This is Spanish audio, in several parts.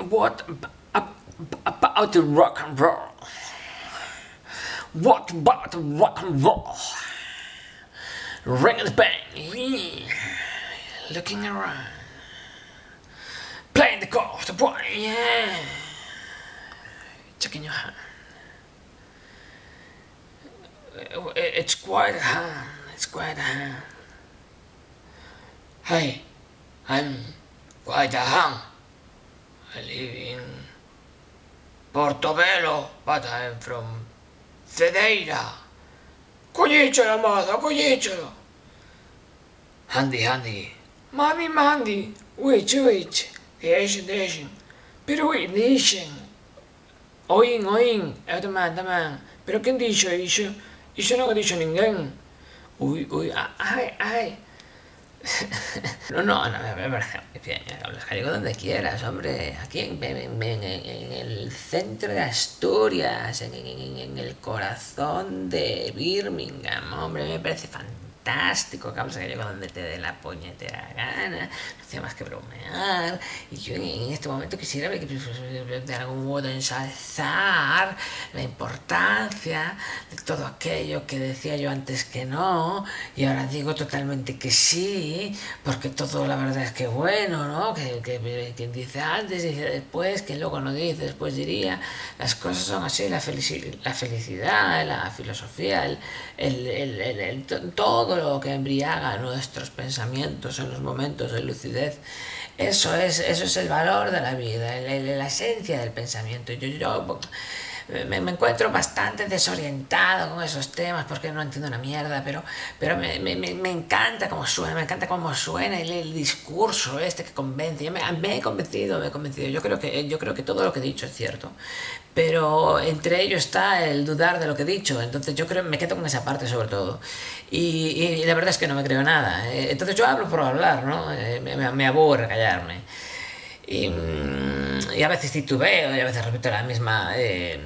what ab- about the rock and roll? What about rock and roll? Ring the bell, looking around, playing the chord, boy, yeah. Checking your hand. It's quite a hand. It's quite a hand. Hey, I'm quite a hand. In Portobello, but I'm from Cedeira. Cogliccelo, moda, cogliccelo. Handy, handy. Mami, mandi. Which, which? Deixem, deixem. Wait, deixem. Oin, oin. É tamén, tamén. Pero quen dixo iso? Iso non o dixo ninguén. Ui, ui, ai, ai. No, no, no, me parece bien. Hablas gallego donde quieras, hombre. Aquí en, en- el centro de Asturias, en el corazón de Birmingham, hombre, me parece fantástico que hables gallego donde te dé la puñetera gana. No hace más que bromear. Y yo en, este momento quisiera ver que, pues, de algún modo ensalzar la importancia de todo aquello que decía yo antes que no y ahora digo totalmente que sí porque todo la verdad es que bueno ¿no? que, que quien dice antes dice después quien luego no dice después diría las cosas son así la, felici- la felicidad la filosofía el, el- el- el- el- to- todo lo que embriaga nuestros pensamientos en los momentos de lucidez eso es, eso es el valor de la vida, la esencia del pensamiento. Yo me, me encuentro bastante desorientado con esos temas porque no entiendo una mierda, pero, pero me, me- me- encanta cómo suena, me encanta cómo suena el, el discurso este que convence. Me, he convencido, me he convencido. Yo creo, que, yo creo que todo lo que he dicho es cierto, pero entre ello está el dudar de lo que he dicho. Entonces yo creo me quedo con esa parte sobre todo. Y, y la verdad es que no me creo nada. Eh, Entonces yo hablo por hablar, ¿no? Eh, Me, me, me aburre callarme. Y, mm, y a veces titubeo y a veces repito la misma eh,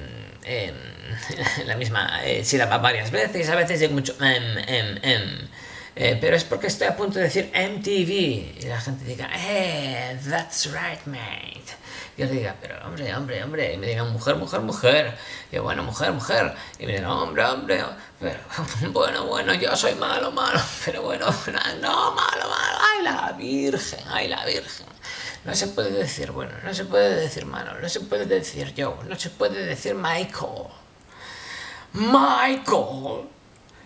la misma eh, sílaba varias veces a veces digo mucho em, em, em. Eh, pero es porque estoy a punto de decir MTV y la gente diga eh that's right mate yo le diga pero hombre hombre hombre y me digan mujer mujer mujer y yo bueno mujer mujer y me digan hombre hombre pero bueno bueno yo soy malo malo pero bueno no malo malo. Ay la virgen ay la virgen no se puede decir bueno, no se puede decir malo, no se puede decir yo, no se puede decir Michael. Michael.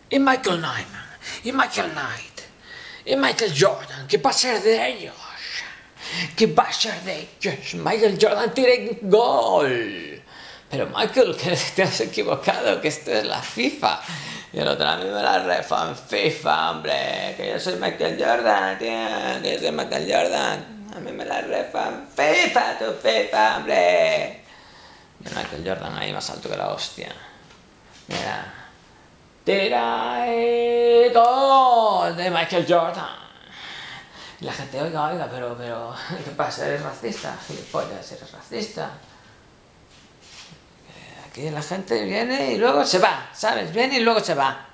Y Michael Nyman. Y Michael Knight. Y Michael Jordan. ¿Qué va a ser de ellos? ¿Qué va a ser de ellos? Michael Jordan tiene gol. Pero Michael, que te has equivocado, que esto es la FIFA. Y el otro a mí me la refa en FIFA, hombre. Que yo soy Michael Jordan, tío. Que yo soy Michael Jordan. A mí me la refa en FIFA, tu FIFA, hombre. Y el Michael Jordan ahí más alto que la hostia. Mira. Tira el gol de Michael Jordan. Y la gente, oiga, oiga, pero, pero, ¿qué pasa? ¿Eres racista? Gilipollas, eres racista. Aquí la gente viene y luego se va, ¿sabes? Viene y luego se va.